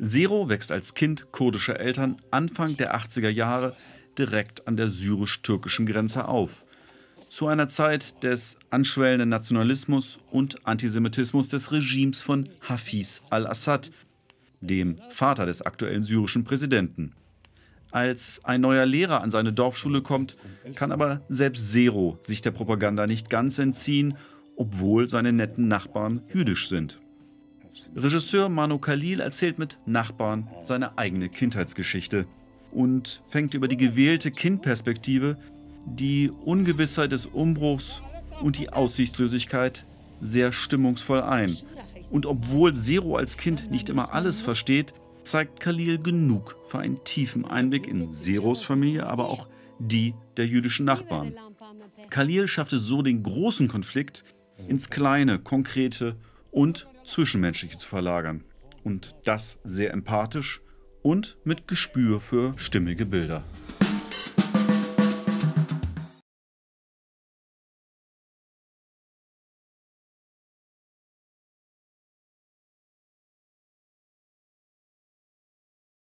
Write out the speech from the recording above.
Zero wächst als Kind kurdischer Eltern Anfang der 80er Jahre direkt an der syrisch-türkischen Grenze auf. Zu einer Zeit des anschwellenden Nationalismus und Antisemitismus des Regimes von Hafiz al-Assad, dem Vater des aktuellen syrischen Präsidenten. Als ein neuer Lehrer an seine Dorfschule kommt, kann aber selbst Zero sich der Propaganda nicht ganz entziehen, obwohl seine netten Nachbarn jüdisch sind. Regisseur Manu Khalil erzählt mit Nachbarn seine eigene Kindheitsgeschichte und fängt über die gewählte Kindperspektive die Ungewissheit des Umbruchs und die Aussichtslosigkeit sehr stimmungsvoll ein. Und obwohl Zero als Kind nicht immer alles versteht, zeigt Khalil genug für einen tiefen Einblick in Zeros Familie, aber auch die der jüdischen Nachbarn. Khalil schafft es so, den großen Konflikt ins kleine, konkrete und zwischenmenschliche zu verlagern. Und das sehr empathisch und mit Gespür für stimmige Bilder.